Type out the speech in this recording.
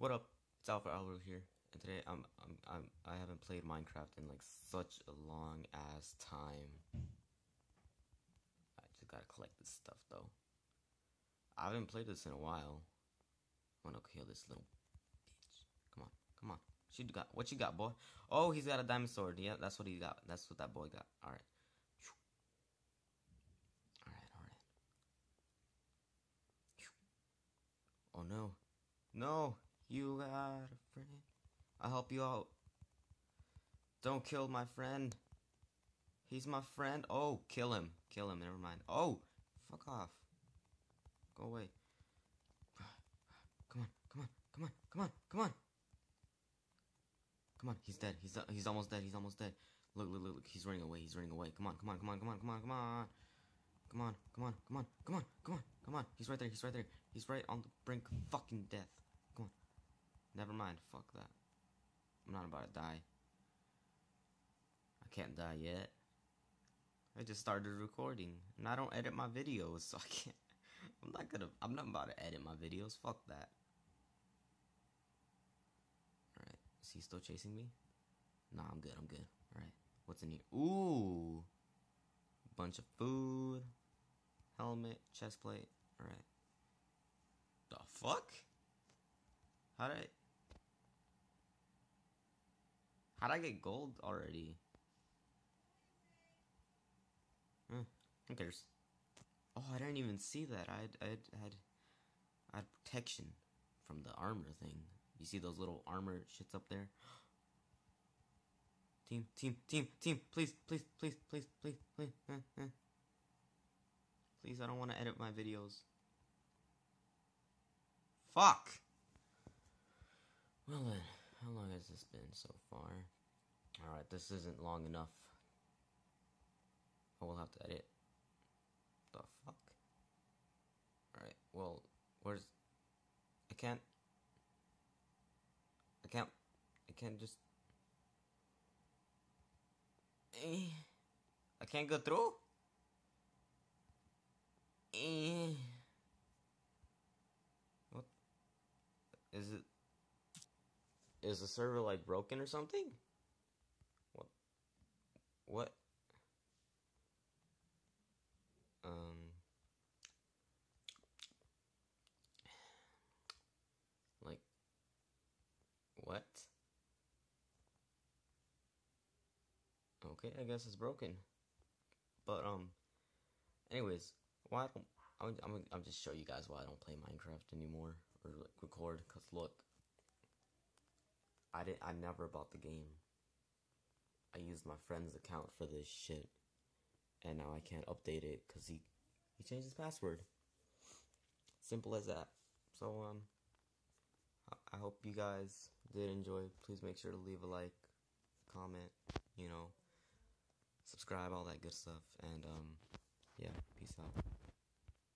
What up? It's Alpha Alvaro here, and today I'm I'm I'm I haven't played Minecraft in like such a long ass time. I just gotta collect this stuff though. I haven't played this in a while. I'm gonna kill this little bitch. Come on, come on. She got what you got, boy? Oh, he's got a diamond sword. Yeah, that's what he got. That's what that boy got. All right. All right, all right. Oh no, no. You got a friend. I'll help you out. Don't kill my friend. He's my friend. Oh, kill him. Kill him. Never mind. Oh, fuck off. Go away. Come on, come on, come on, come on, come on. Come on, he's dead. He's he's almost dead. He's almost dead. Look, look, look, look. He's running away. He's running away. Come on, come on, come on, come on, come on, come on. Come on, come on, come on, come on, come on, come on. He's right there. He's right there. He's right on the brink of fucking death. Never mind. Fuck that. I'm not about to die. I can't die yet. I just started recording, and I don't edit my videos, so I can't. I'm not gonna. I'm not about to edit my videos. Fuck that. Alright. Is he still chasing me? Nah, I'm good. I'm good. Alright. What's in here? Ooh. Bunch of food. Helmet. Chest plate. Alright. The fuck? How did I. How'd I get gold already? Hmm, who cares? Oh, I didn't even see that. I had, I had, had, I had protection from the armor thing. You see those little armor shits up there? Team, team, team, team, please, please, please, please, please, please, eh, eh. please, I don't want to edit my videos. Fuck! Well then. How long has this been so far? Alright, this isn't long enough. Oh, I will have to edit. The fuck? Alright, well, where's... I can't... I can't... I can't just... Eh, I can't go through? Eh. What? Is it... Is the server like broken or something? What? What? Um. Like. What? Okay, I guess it's broken. But, um. Anyways, why don't. I'm, I'm, I'm just show you guys why I don't play Minecraft anymore. Or like, record. Because look. I didn't. I never bought the game. I used my friend's account for this shit, and now I can't update it because he he changed his password. Simple as that. So um, I, I hope you guys did enjoy. Please make sure to leave a like, comment, you know, subscribe, all that good stuff, and um, yeah, peace out.